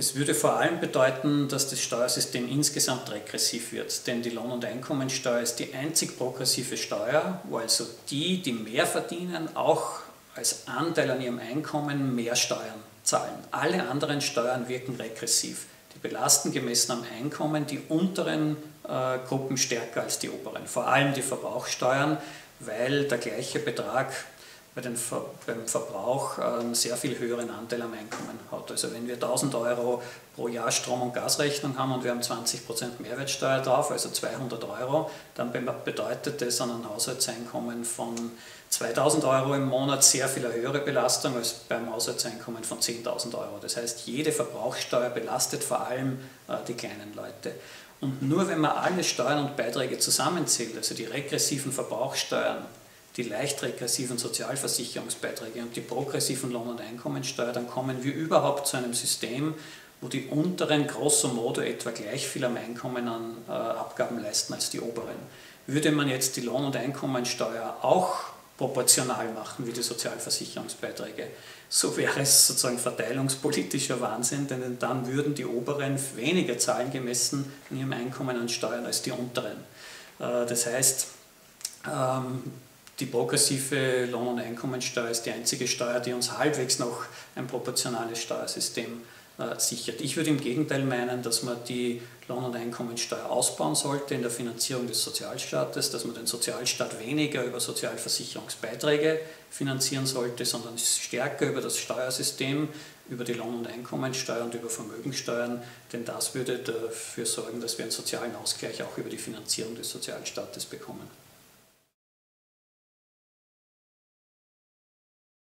Es würde vor allem bedeuten, dass das Steuersystem insgesamt regressiv wird, denn die Lohn- und Einkommensteuer ist die einzig progressive Steuer, wo also die, die mehr verdienen, auch als Anteil an ihrem Einkommen mehr Steuern zahlen. Alle anderen Steuern wirken regressiv. Belasten gemessen am Einkommen die unteren äh, Gruppen stärker als die oberen, vor allem die Verbrauchssteuern, weil der gleiche Betrag bei den Ver beim Verbrauch einen sehr viel höheren Anteil am Einkommen hat. Also wenn wir 1000 Euro pro Jahr Strom- und Gasrechnung haben und wir haben 20% Mehrwertsteuer drauf, also 200 Euro, dann bedeutet das an einem Haushaltseinkommen von 2000 Euro im Monat sehr viel höhere Belastung als beim Haushaltseinkommen von 10.000 Euro. Das heißt, jede Verbrauchssteuer belastet vor allem äh, die kleinen Leute. Und nur wenn man alle Steuern und Beiträge zusammenzählt, also die regressiven Verbrauchssteuern, die leicht regressiven Sozialversicherungsbeiträge und die progressiven Lohn- und Einkommensteuer, dann kommen wir überhaupt zu einem System, wo die unteren grosso modo etwa gleich viel am Einkommen an äh, Abgaben leisten als die oberen. Würde man jetzt die Lohn- und Einkommensteuer auch proportional machen wie die Sozialversicherungsbeiträge, so wäre es sozusagen verteilungspolitischer Wahnsinn, denn dann würden die oberen weniger zahlen gemessen an ihrem Einkommen an Steuern als die unteren. Äh, das heißt, ähm, die progressive Lohn- und Einkommensteuer ist die einzige Steuer, die uns halbwegs noch ein proportionales Steuersystem äh, sichert. Ich würde im Gegenteil meinen, dass man die Lohn- und Einkommensteuer ausbauen sollte in der Finanzierung des Sozialstaates, dass man den Sozialstaat weniger über Sozialversicherungsbeiträge finanzieren sollte, sondern stärker über das Steuersystem, über die Lohn- und Einkommensteuer und über Vermögensteuern, denn das würde dafür sorgen, dass wir einen sozialen Ausgleich auch über die Finanzierung des Sozialstaates bekommen.